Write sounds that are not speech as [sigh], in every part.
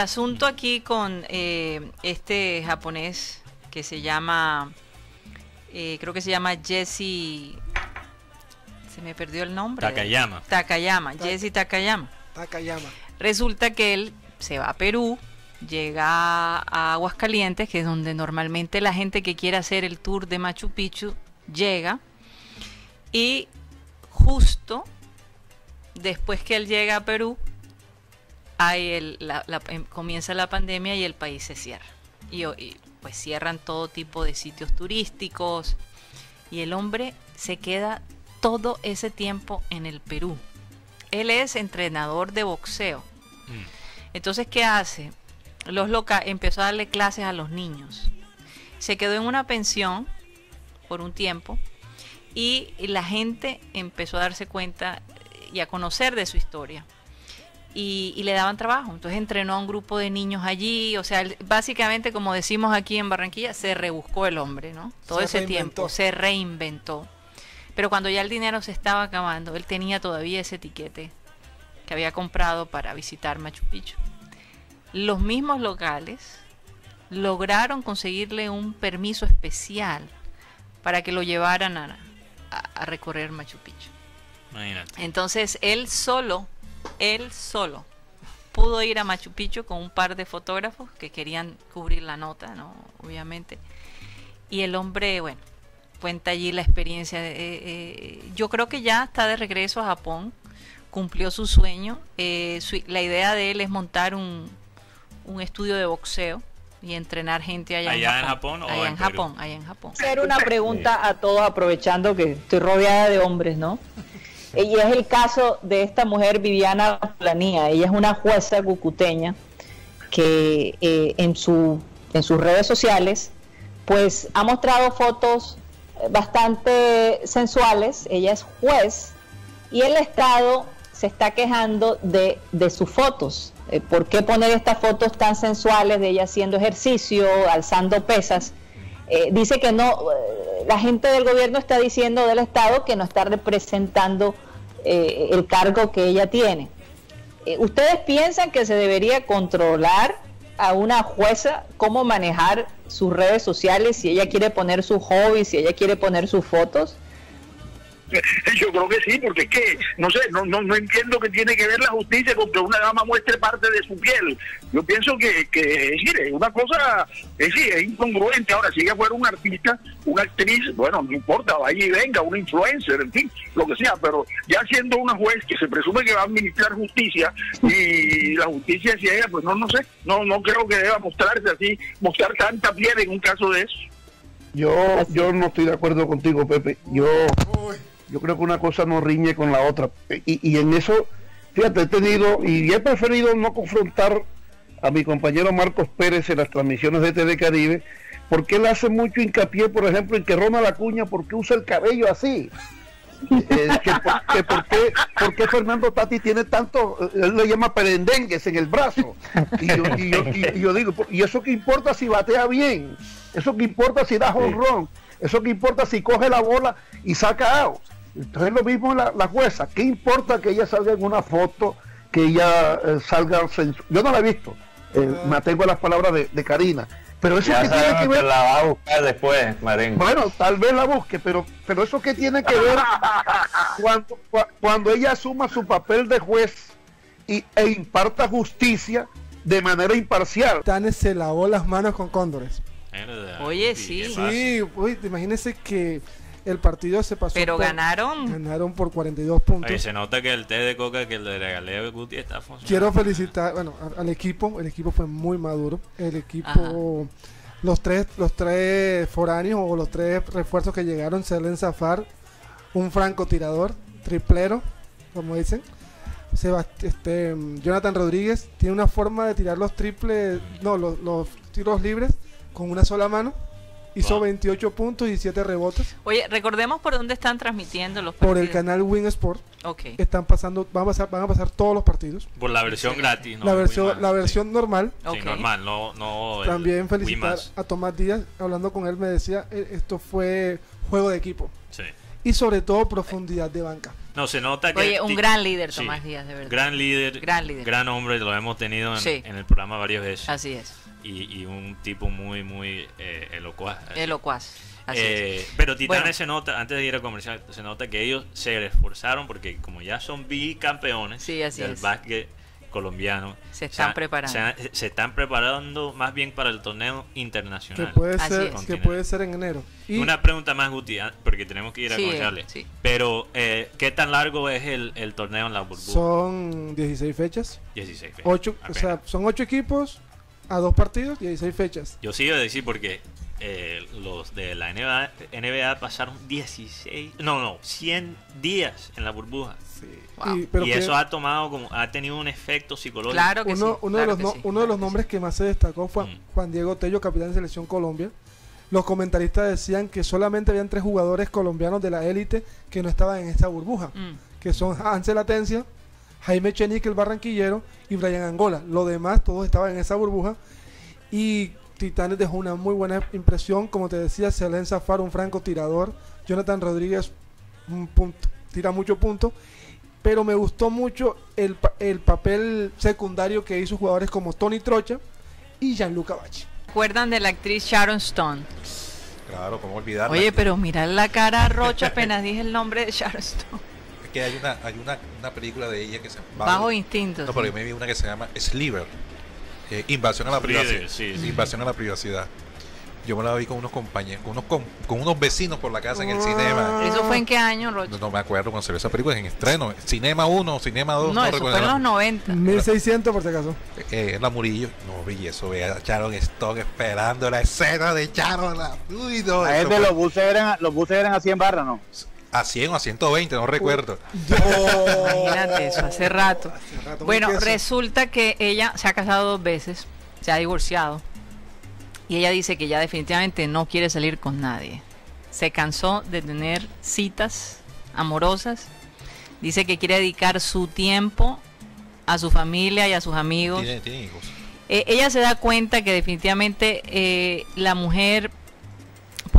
asunto aquí con eh, este japonés que se llama, eh, creo que se llama Jesse, se me perdió el nombre. Takayama. Takayama, Jesse Takayama. Takayama. Resulta que él se va a Perú, llega a Aguascalientes, que es donde normalmente la gente que quiere hacer el tour de Machu Picchu llega, y justo después que él llega a Perú, hay el, la- la- em- comienza la pandemia y el país se cierra. Y, pues cierran todo tipo de sitios turísticos. Y el hombre se queda todo ese tiempo en el Perú. Él es entrenador de boxeo. Mm. Entonces, ¿qué hace? Los loca empezó a darle clases a los niños. Se quedó en una pensión por un tiempo y la gente empezó a darse cuenta y a conocer de su historia. Y, y le daban trabajo. Entonces entrenó a un grupo de niños allí. O sea, básicamente, como decimos aquí en Barranquilla, se rebuscó el hombre, ¿no? Todo Se ese reinventó. tiempo se reinventó. Pero cuando ya el dinero se estaba acabando, él tenía todavía ese etiquete que había comprado para visitar Machu Picchu. Los mismos locales lograron conseguirle un permiso especial para que lo llevaran a, a- a recorrer Machu Picchu. Imagínate. Entonces él solo, él solo, pudo ir a Machu Picchu con un par de fotógrafos que querían cubrir la nota, ¿no? Obviamente. Y el hombre, bueno, cuenta allí la experiencia. de- eh, eh, yo creo que ya está de regreso a Japón, cumplió su sueño. eh, su- la idea de él es montar un, un estudio de boxeo y entrenar gente allá, ¿Allá en en Japón Japón. o allá en en? Japón, allá en Japón. hacer una pregunta a todos, aprovechando que estoy rodeada de hombres, ¿no? Y es el caso de esta mujer, Viviana Planía. Ella es una jueza cucuteña que eh, en, su, en sus redes sociales, pues ha mostrado fotos eh, bastante sensuales. Ella es juez y el Estado se está quejando de, de sus fotos. Eh, ¿Por qué poner estas fotos tan sensuales de ella haciendo ejercicio, alzando pesas? Eh, dice que no, eh, la gente del gobierno está diciendo del Estado que no está representando eh, el cargo que ella tiene. ¿Ustedes piensan que se debería controlar a una jueza cómo manejar sus redes sociales, si ella quiere poner sus hobbies, si ella quiere poner sus fotos? [laughs] Yo creo que sí, porque es que, no sé, no, no, no entiendo que tiene que ver la justicia con que una dama muestre parte de su piel. Yo pienso que, que es decir, es una cosa, es, decir, es incongruente. Ahora, si ella fuera un artista, una actriz, bueno, no importa, vaya y venga, una influencer, en fin, lo que sea, pero ya siendo una juez que se presume que va a administrar justicia y la justicia hacia ella, pues no, no sé, no, no creo que deba mostrarse así, mostrar tanta piel en un caso de eso. Yo, yo no estoy de acuerdo contigo, Pepe. Yo, yo creo que una cosa no riñe con la otra. Y, y en eso, fíjate, he tenido y he preferido no confrontar a mi compañero Marcos Pérez en las transmisiones de TV Caribe, porque él hace mucho hincapié, por ejemplo, en que Ronald Acuña, porque usa el cabello así. Eh, que, por, que por qué, por qué Fernando Tati tiene tanto, eh, él le llama perendengues en el brazo. Y yo, y yo- y- y yo digo, ¿y eso qué importa si batea bien? ¿Eso qué importa si da honrón? ¿Eso qué importa si coge la bola y saca out? Entonces lo mismo la, la jueza. ¿Qué importa que ella salga en una foto, que ella eh, salga Yo no la he visto. Eh, me atengo a las palabras de, de Karina. Pero eso Ya que tiene que ver... la va a buscar después, Marengo. Bueno, tal vez la busque, pero, pero eso que tiene que ver [laughs] cuando, cua- cuando ella asuma su papel de juez y, e imparta justicia de manera imparcial. Tanes se lavó las manos con cóndores. Oye, ¿y sí. Sí, uy, imagínense que el partido se pasó. Pero por- ganaron. Ganaron por 42 puntos. Oye, se nota que el té de coca que le regalé a Guti está funcionando. Quiero felicitar, bueno, al equipo. El equipo fue muy maduro. El equipo, los tres, los tres foráneos o los tres refuerzos que llegaron, Selen Zafar, un francotirador, triplero, como dicen. Sebast- este, Jonathan Rodríguez tiene una forma de tirar los triples, no, los, los tiros libres con una sola mano. Hizo Wow. 28 puntos y 7 rebotes Oye, recordemos por dónde están transmitiendo los por el partidos. canal Win Sport. Ok. Están pasando, van a pasar, van a pasar todos los partidos. Por la versión gratis, ¿no? la versión, la sí. versión normal. Sí, Ok. normal, no, no. También felicitar a Tomás Díaz, hablando con él me decía, "Eh, esto fue juego de equipo Sí. y sobre todo profundidad de banca. No, se nota que... Oye, un gran líder, sí, Tomás Díaz, de verdad. Gran líder, Gran líder. gran hombre, lo hemos tenido en, Sí. en el programa varias veces. Así es. Y, y un tipo muy, muy eh, elocuaz. Elocuaz. Así Eh, es. pero Titanes Bueno. se nota, antes de ir a comercial, se nota que ellos se esforzaron porque como ya son bicampeones Sí, así del es. básquet colombiano, Se están ha- preparando. Se, ha- se están preparando más bien para el torneo Que internacional. puede Así ser, que puede ser en enero. Y Una pregunta más, Guti, ah, porque tenemos que ir a Sí, comerciales. sí. Pero, eh, ¿qué tan largo es el, el torneo en la burbuja? son 16 fechas. 16 fechas. Ocho, o sea, son 8 equipos a dos partidos, 16 fechas. Yo sí iba a decir porque eh, los de la NBA, NBA pasaron 16, no, no, 100 días en la burbuja. Wow. Y, pero y que eso ha tomado como, ha tenido un efecto psicológico. Claro que uno, sí. uno claro de los, que no- sí, uno de los que nombres sí. que más se destacó fue Mm. Juan Diego Tello, capitán de selección Colombia. Los comentaristas decían que solamente habían tres jugadores colombianos de la élite que no estaban en esta burbuja, Mm. que son Ansel Atencia, Jaime Chenique, el barranquillero, y Brian Angola. Los demás, todos estaban en esa burbuja. Y Titanes dejó una muy buena impresión. Como te decía, Selen Zafar, un franco tirador. Jonathan Rodríguez, un punto, tira mucho punto. Pero me gustó mucho el, el papel secundario que hizo jugadores como Tony Trocha y Gianluca Bacci. ¿Recuerdan de la actriz Sharon Stone? Claro, cómo olvidarla. Oye, pero mira la cara rocha [laughs] apenas dije el nombre de Sharon Stone. Es que hay una, hay una, una película de ella que se llama... Bajo instinto. No, pero yo me vi una que se llama Sliver. Eh, invasión a la privacidad. sí, sí. Invasión a la privacidad. Yo me la vi con unos compañeros, con unos, com- con unos vecinos por la casa en el cinema. ¿Eso fue en qué año, Rocha? No, no me acuerdo cuando se ve esa película en estreno. Cinema 1, Cinema 2, No, no, eso recuerdo. fue en los 90. 1600 por si acaso. Eh, la Murillo. No vi eso, ve a Sharon Stone esperando la escena de Sharon. la- Uy, no, A eso de fue los buses eran, los buses eran a 100 barras, ¿no? A 100 o a 120, no recuerdo. Imagínate eso, hace rato. Hace rato, Bueno, resulta que ella se ha casado dos veces, se ha divorciado. Y ella dice que ya definitivamente no quiere salir con nadie. Se cansó de tener citas amorosas. Dice que quiere dedicar su tiempo a su familia y a sus amigos. Tiene, tiene hijos. Eh, ella se da cuenta que definitivamente eh, la mujer,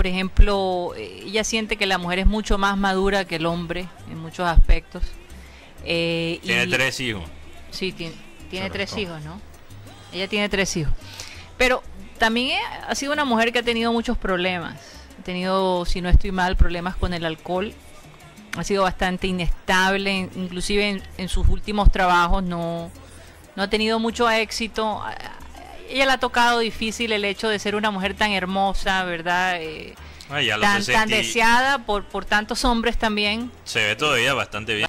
por ejemplo, eh, ella siente que la mujer es mucho más madura que el hombre en muchos aspectos. Eh, Tiene y- tres hijos. Sí, tiene, tres hijos, ¿no? Ella tiene tres hijos. Pero también ha sido una mujer que ha tenido muchos problemas. Ha tenido, si no estoy mal, problemas con el alcohol. Ha sido bastante inestable, in- inclusive en, en sus últimos trabajos no, no ha tenido mucho éxito. Ella le ha tocado difícil el hecho de ser una mujer tan hermosa, ¿verdad? Eh, Ay, tan, tan 60 y- deseada por, por tantos hombres también. Se ve todavía bastante bien.